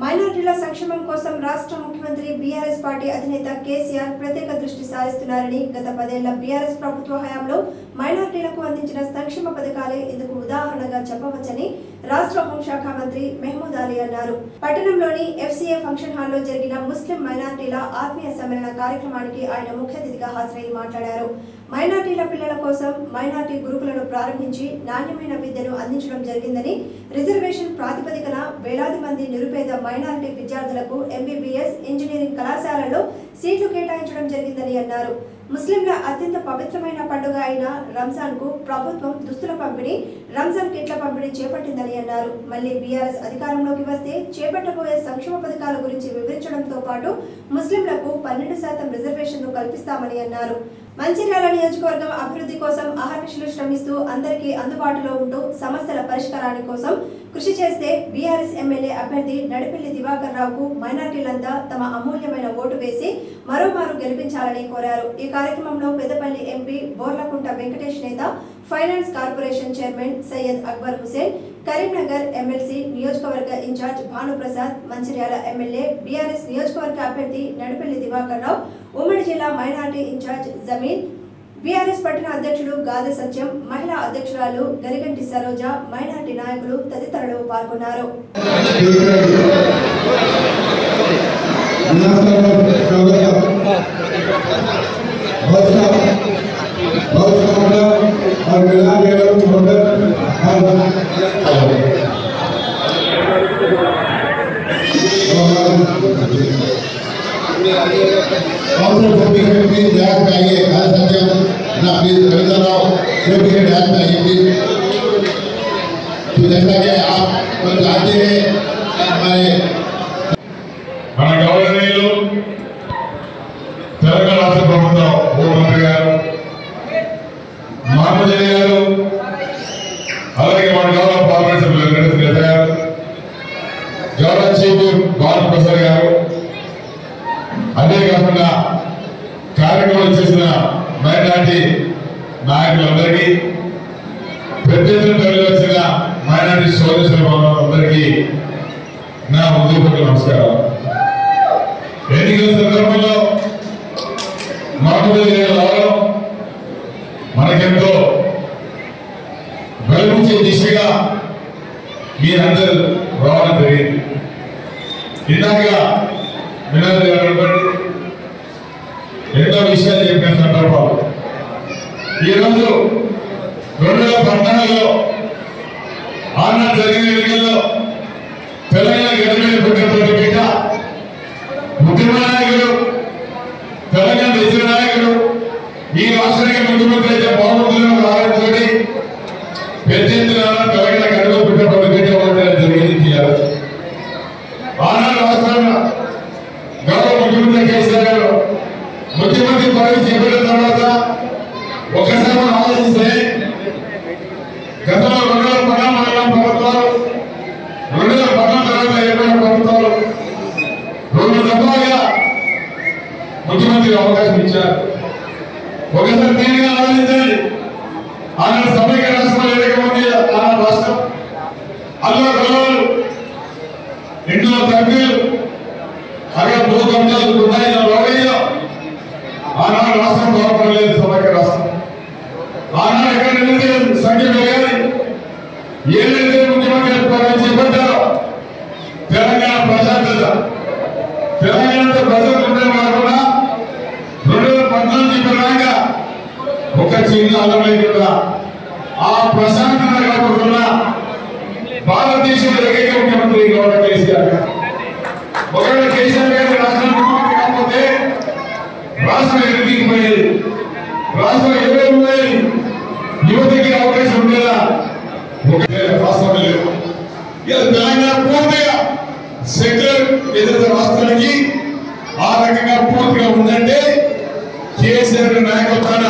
మైనార్టీల సంక్షేమం కోసం రాష్ట్ర ముఖ్యమంత్రి బీఆర్ఎస్ పార్టీ అధినేత కేసీఆర్ ప్రత్యేక దృష్టి సారిస్తున్నారని గత పదేళ్ళ బీఆర్ఎస్ ప్రభుత్వ హయాంలో మైనార్టీలకు అందించిన సంక్షేమ పథకాలే ఇందుకు ఉదాహరణగా చెప్పవచ్చని రాష్ట్ర హోంశాఖ మంత్రి మెహమూద్ అలీ అన్నారు. పట్టణంలోని ఎఫ్సీఏ ఫంక్షన్ హాల్లో జరిగిన ముస్లిం మైనార్టీల ఆత్మీయ సమ్మేళన కార్యక్రమానికి ఆయన ముఖ్య అతిథిగా హాజరై మాట్లాడారు. మైనార్టీల పిల్లల కోసం మైనార్టీ గురుకులను ప్రారంభించి నాణ్యమైన విద్యను అందించడం జరిగిందని రిజర్వేషన్ ప్రాతిపదికన వేలాది మంది నిరుపేద మైనారిటీ విద్యార్థులకు ఎంబీబీఎస్ ఇంజనీరింగ్ కళాశాలలో సీట్లు కేటాయించడం జరిగిందని అన్నారు. ముస్లింల అత్యంత పవిత్రమైన పండుగ అయిన రంజాన్కు ప్రభుత్వం దుస్తుల పంపిణీ రంజాన్ కిట్ల పంపిణీ చేపట్టిందని అన్నారు. మళ్ళీ బీఆర్ఎస్ అధికారంలోకి వస్తే చేపట్టబోయే సంక్షేమ పథకాల గురించి వివరించడంతో పాటు ముస్లింలకు పన్నెండు శాతం రిజర్వేషన్లు కల్పిస్తామని అన్నారు. మంచిర్యాల నియోజకవర్గం అభివృద్ధి కోసం అహర్నిశలు శ్రమిస్తూ అందరికీ అందుబాటులో ఉంటూ సమస్యల పరిష్కారాని కోసం కృషి చేస్తే బీఆర్ఎస్ ఎమ్మెల్యే అభ్యర్థి నడిపెల్లి దివాకర్ రావుకు మైనార్టీలంతా తమ అమూల్యమైన ఓటు వేసి మరోమారు గెలిపించాలని కోరారు. ఈ కార్యక్రమంలో పెద్దపల్లి ఎంపీ బోర్లకుంట వెంకటేష్ నేత finance corporation chairman Syed Akbar Hussain Karimnagar MLC నియోజకవర్గ in charge Bhanuprasad Mancherial MLA BRS నియోజకవర్గ అభ్యర్థి నడిపల్లి దివాకర్ రావు ఉమ్మడి జిల్లా మైనార్టీ ఇన్ఛార్జ్ జమీన్ బీఆర్ఎస్ పట్టణ అధ్యక్షుడు గాదె సత్యం మహిళా అధ్యక్షురాలు గరిగంటి సరోజ మైనార్టీ నాయకులు తదితరులు పాల్గొన్నారు और मिला के काउंटर कॉपी के प्लीज ध्यान में आइए खास सचिव ना प्लीज रविंद्र राव कॉपी के ध्यान में आइए प्लीज तो जैसा कि आप लोग जानते हैं हमारे మన గౌరవనీయులు తెలంగాణ రాష్ట్ర ప్రభుత్వం హోంమంత్రి గారు మామూజీ గారు అలాగే మన గౌరవ పార్లమెంట్ సభ్యులు వెంకటేశ్వర నేత గారు గౌరవ చీఫ్ బాల ప్రసాద్ గారు అదే కాకుండా కార్యక్రమం చేసిన మైనార్టీ నాయకులందరికీ ప్రత్యేక తరలి మైనార్టీ సోదర అందరికీ నా ఉద్యోగ నమస్కారం ఎన్నికల సందర్భంలో మాకు రావడం మనకెంతో వెలుగుచ్చే దిశగా మీరందరూ రావడం జరిగింది. ఇందాక వినాలి ఎన్నో విషయాలు చెప్పిన సందర్భాలు ఈరోజు రెండు వేల పద్నాలుగులో ఆనాడు జరిగిన ఎన్నికల్లో తెలంగాణ గడ్డ మీద పుట్టినటువంటి బిడ్డ ముఖ్యమైన నాయకుడు తెలంగాణ ఇతర నాయకుడు ఈ రాష్ట్రానికి ముఖ్యమంత్రి అయితే బాగుంటుందని ఆలోచనతో పెద్ద ఎత్తున తెలంగాణ గడువు పెట్టినటువంటి బిడ్డ ఉండడం జరిగింది ఆనాడు రాష్ట్రంలో గౌరవ ముఖ్యమంత్రి కేసీఆర్ గారు ముఖ్యమంత్రి పదవి చేపట్టిన తర్వాత ఒకసారి మనం ఆలోచిస్తే గతంలో రెండు వేల పద్నాలుగు ప్రభుత్వాలు రెండు వేల పద్నాలుగు తర్వాత ఏర్పడిన ప్రభుత్వాలు రెండు దఫాలుగా ముఖ్యమంత్రి అవకాశం ఇచ్చారు. ఒకసారి దీనిగా ఆలోచించండి. ఆనాడు సమైక్య రాష్ట్రం ఏదైతే ఉంది ఆనాడు రాష్ట్రం. అందులో గొడవలు ఇంట్లో తగ్గులు అక్కడ భూ కబ్జాలు ఉన్నాయి రోగయ్య. ఆనాడు రాష్ట్రం బాగుపడలేదు సమైక్య రాష్ట్రం. ఆనాడు ఎక్కడ నిలిచే సంఖ్య పెరగాలి ఏదైతే ముఖ్యమంత్రి చేపట్టారో తెలంగాణ ప్రశాంతత. తెలంగాణతో ప్రజలు ఉండే కాకుండా పద్నాలుగు చెప్పినాక ఒక చిన్న అలం ఆ ప్రశాంతత కాకుండా భారతదేశం ఏకైక ముఖ్యమంత్రి గౌరవ కేసీఆర్ గారు. ఒకవేళ కేసీఆర్ గారు రాష్ట్ర ముఖ్యమంత్రి కాకపోతే రాష్ట్రం ఎన్నికకి పోయేది? రాష్ట్రం ఎవరు పోయేది యువతకి అవకాశం ఉండేదా ఒక రాష్ట్రం లేదు ఇలా తెలంగాణ పూర్తిగా సెక్యులర్ ఏదైతే రాష్ట్రానికి ఆ రకంగా పూర్తిగా ఉందంటే కేసీఆర్ నాయకత్వాన